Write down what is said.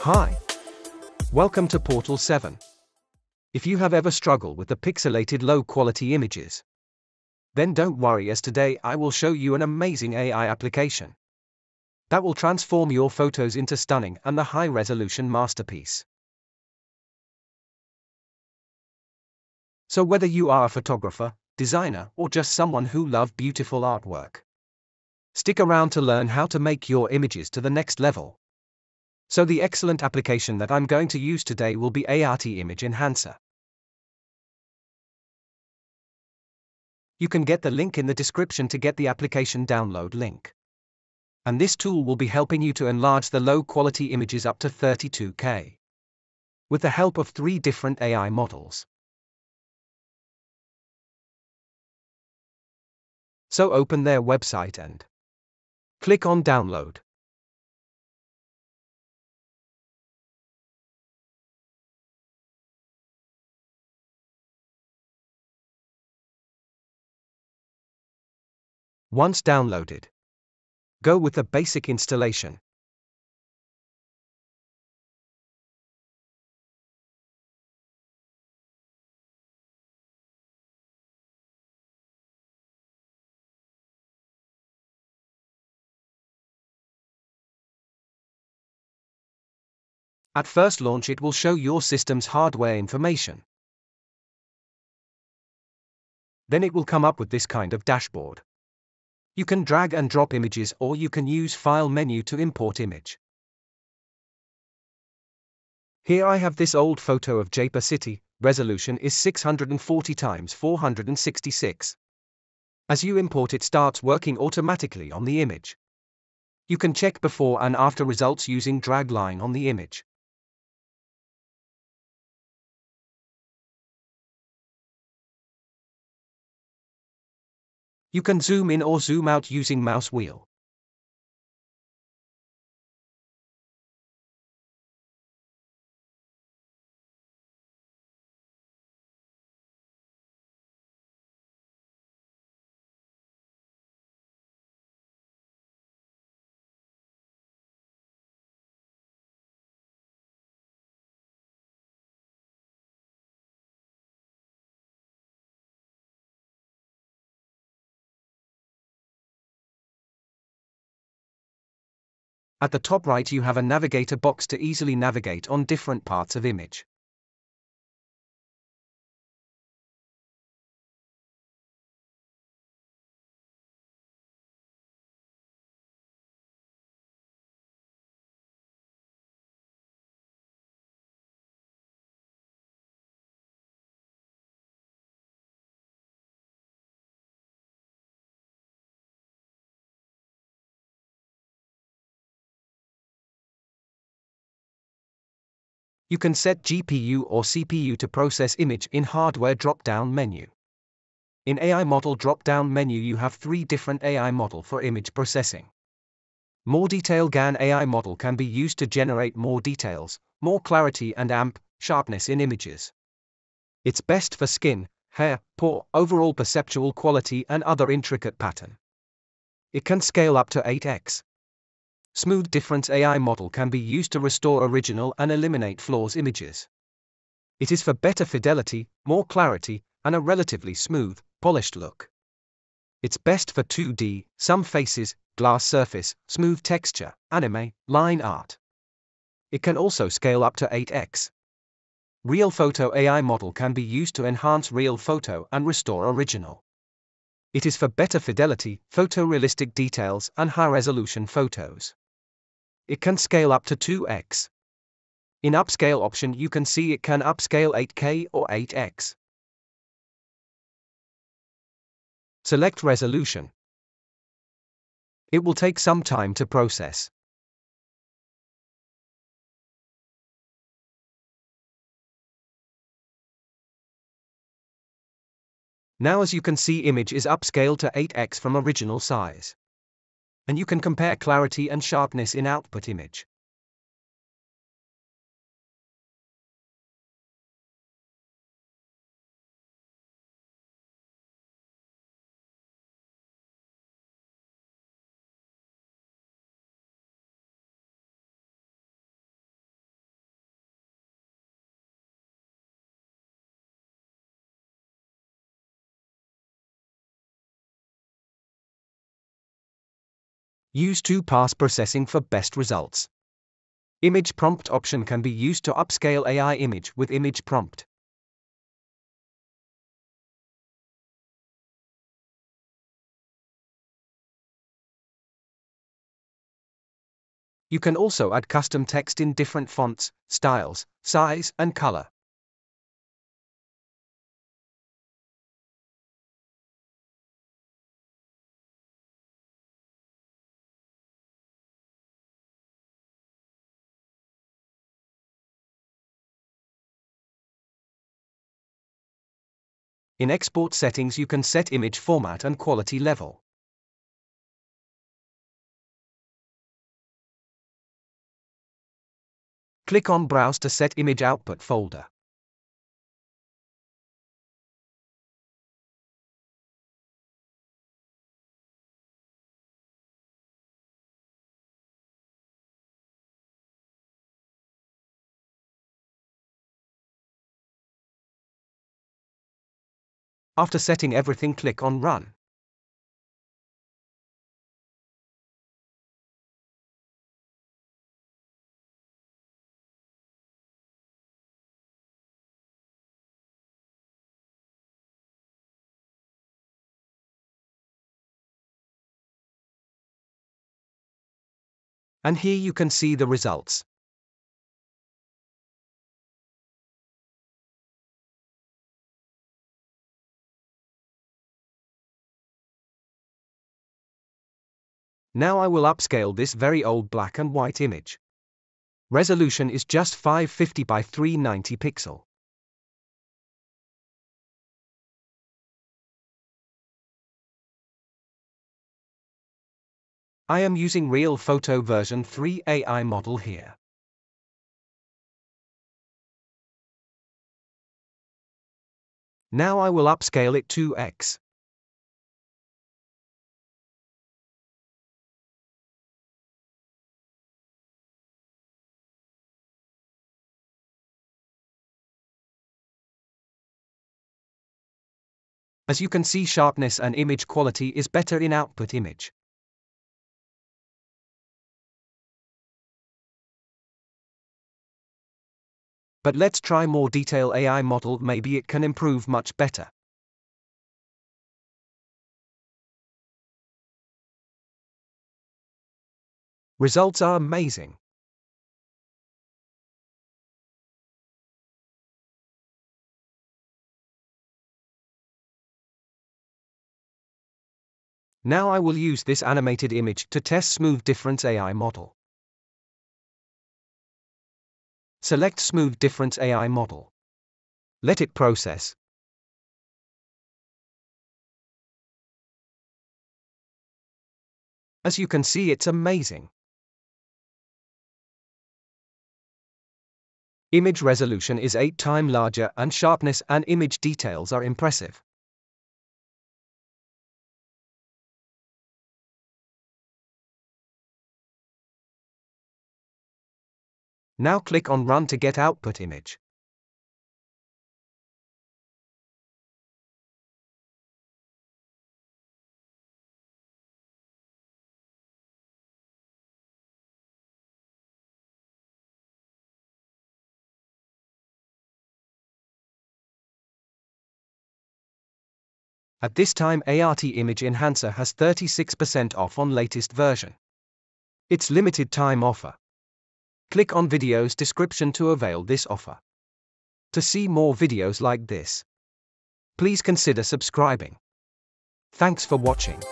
Hi. Welcome to Portal 7. If you have ever struggled with the pixelated low quality images, then don't worry as today I will show you an amazing AI application that will transform your photos into stunning and the high resolution masterpiece. So whether you are a photographer, designer, or just someone who love beautiful artwork, stick around to learn how to make your images to the next level. So the excellent application that I'm going to use today will be Aiarty Image Enhancer. You can get the link in the description to get the application download link. And this tool will be helping you to enlarge the low quality images up to 32K. With the help of three different AI models. So open their website and click on download. Once downloaded, go with the basic installation. At first launch it will show your system's hardware information. Then it will come up with this kind of dashboard. You can drag and drop images or you can use File menu to import image. Here I have this old photo of Jaipur city, resolution is 640 x 466. As you import it starts working automatically on the image. You can check before and after results using drag line on the image. You can zoom in or zoom out using mouse wheel. At the top right you have a navigator box to easily navigate on different parts of image. You can set GPU or CPU to process image in hardware drop-down menu. In AI model drop-down menu you have three different AI model for image processing. More detail GAN AI model can be used to generate more details, more clarity and amp, sharpness in images. It's best for skin, hair, pore, overall perceptual quality and other intricate pattern. It can scale up to 8x. Smooth Difference AI model can be used to restore original and eliminate flaws images. It is for better fidelity, more clarity, and a relatively smooth, polished look. It's best for 2D, some faces, glass surface, smooth texture, anime, line art. It can also scale up to 8x. Real Photo AI model can be used to enhance real photo and restore original. It is for better fidelity, photorealistic details, and high resolution photos it can scale up to 2x. In upscale option you can see it can upscale 8K or 8x. Select resolution. It will take some time to process. Now as you can see image is upscaled to 8x from original size and you can compare clarity and sharpness in output image. Use 2-pass processing for best results. Image prompt option can be used to upscale AI image with image prompt. You can also add custom text in different fonts, styles, size, and color. In export settings you can set image format and quality level. Click on Browse to set image output folder. After setting everything click on Run. And here you can see the results. Now I will upscale this very old black and white image. Resolution is just 550 by 390 pixel. I am using Real Photo version 3 AI model here. Now I will upscale it 2x. As you can see sharpness and image quality is better in output image. But let's try more detail AI model maybe it can improve much better. Results are amazing. Now I will use this animated image to test Smooth Difference AI model. Select Smooth Difference AI model. Let it process. As you can see it's amazing. Image resolution is 8 times larger and sharpness and image details are impressive. Now click on Run to get output image. At this time Aiarty Image Enhancer has 36% off on latest version. It's limited time offer. Click on video's description to avail this offer. To see more videos like this, please consider subscribing. Thanks for watching.